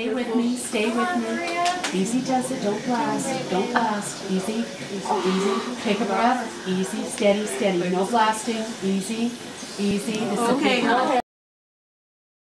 Stay with me, stay with me. Easy does it, don't blast, don't blast. Easy, easy. Take a breath, easy, steady, steady. No blasting, easy, easy. This okay, Okay,